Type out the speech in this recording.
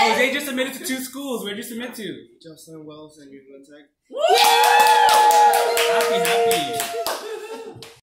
Jose just submitted to two schools. Where'd you submit to? Justin Wells and Youth Tech. Woo!